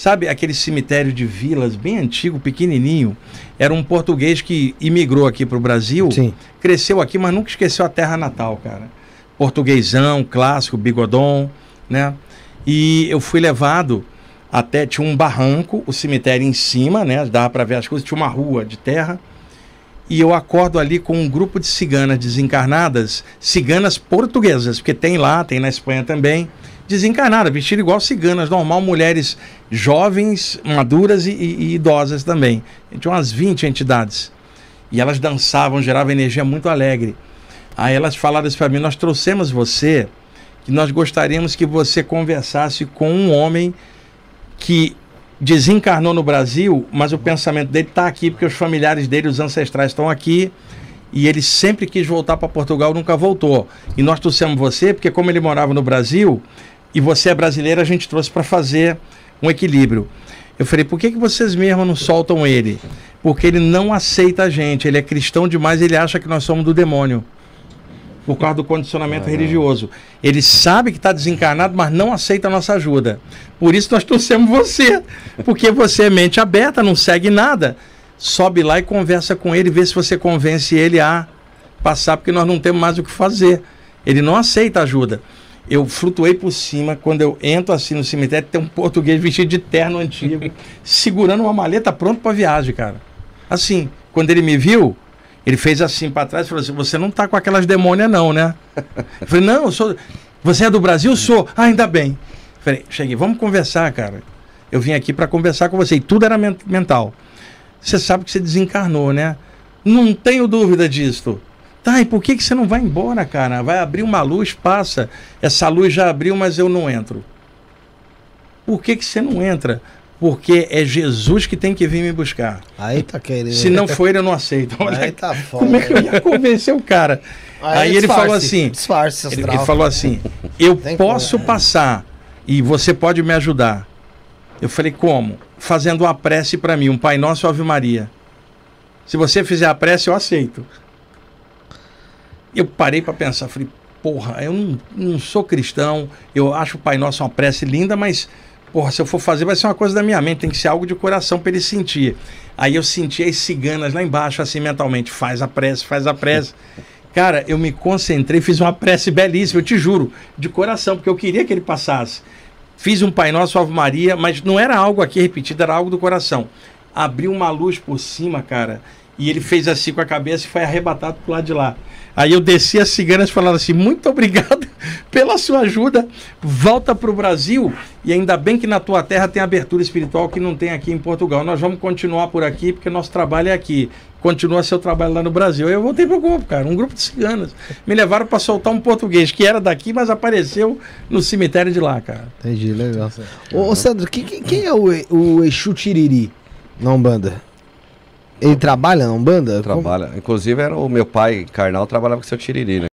Sabe aquele cemitério de vilas bem antigo, pequenininho? Era um português que imigrou aqui para o Brasil, Sim. cresceu aqui, mas nunca esqueceu a terra natal, cara. Portuguesão, clássico, bigodon, né? E eu fui levado até tinha um barranco, o cemitério em cima, né? Dava para ver as coisas, tinha uma rua de terra. E eu acordo ali com um grupo de ciganas desencarnadas, ciganas portuguesas, porque tem lá, tem na Espanha também, desencarnadas, vestidas igual ciganas, normal, mulheres jovens, maduras e, e, e idosas também. Tinha umas 20 entidades. E elas dançavam, geravam energia muito alegre. Aí elas falaram isso para mim: Nós trouxemos você, que nós gostaríamos que você conversasse com um homem que desencarnou no Brasil, mas o pensamento dele está aqui porque os familiares dele, os ancestrais, estão aqui. E ele sempre quis voltar para Portugal, nunca voltou. E nós trouxemos você porque, como ele morava no Brasil e você é brasileira, a gente trouxe para fazer um equilíbrio. Eu falei, por que, que vocês mesmos não soltam ele? Porque ele não aceita a gente, ele é cristão demais, ele acha que nós somos do demônio. Por causa do condicionamento ah, religioso. Ele sabe que está desencarnado, mas não aceita a nossa ajuda. Por isso nós trouxemos você. Porque você é mente aberta, não segue nada. Sobe lá e conversa com ele, vê se você convence ele a passar, porque nós não temos mais o que fazer. Ele não aceita ajuda eu flutuei por cima. Quando eu entro assim no cemitério, tem um português vestido de terno antigo, segurando uma maleta pronto para viagem, cara. Assim, quando ele me viu, ele fez assim para trás e falou assim: Você não tá com aquelas demônias, não, né? Eu falei: Não, eu sou. Você é do Brasil? Sou. Ah, ainda bem. Eu falei: Cheguei, vamos conversar, cara. Eu vim aqui para conversar com você. E tudo era mental. Você sabe que você desencarnou, né? Não tenho dúvida disso. Tá, e por que, que você não vai embora, cara? Vai abrir uma luz, passa. Essa luz já abriu, mas eu não entro. Por que, que você não entra? Porque é Jesus que tem que vir me buscar. Aí tá querendo. Se não for, eu não aceito. Olha, Aí tá foda. Como é que eu ia convencer o cara? Aí, Aí ele falou assim: disfarce ele, ele falou assim: Eu posso como, passar e você pode me ajudar. Eu falei: Como? Fazendo uma prece para mim, um Pai Nosso Ave Maria. Se você fizer a prece, eu aceito. Eu parei para pensar, falei, porra, eu não, não sou cristão, eu acho o Pai Nosso uma prece linda, mas, porra, se eu for fazer vai ser uma coisa da minha mente, tem que ser algo de coração para ele sentir. Aí eu senti as ciganas lá embaixo, assim, mentalmente, faz a prece, faz a prece. Cara, eu me concentrei, fiz uma prece belíssima, eu te juro, de coração, porque eu queria que ele passasse. Fiz um Pai Nosso, Ave Maria, mas não era algo aqui repetido, era algo do coração. Abriu uma luz por cima, cara, e ele fez assim com a cabeça e foi arrebatado pro lado de lá. Aí eu desci as ciganas falando assim: muito obrigado pela sua ajuda, volta para o Brasil e ainda bem que na tua terra tem abertura espiritual que não tem aqui em Portugal. Nós vamos continuar por aqui porque nosso trabalho é aqui. Continua seu trabalho lá no Brasil. Eu voltei para o grupo, cara, um grupo de ciganas. Me levaram para soltar um português que era daqui, mas apareceu no cemitério de lá, cara. Entendi, legal. Ô, ô Sandro, quem, quem é o, o Exu Tiriri na Umbanda? Ele trabalha na Umbanda? Trabalha. Inclusive, era o meu pai, Carnal, trabalhava com o seu Tiriri, né?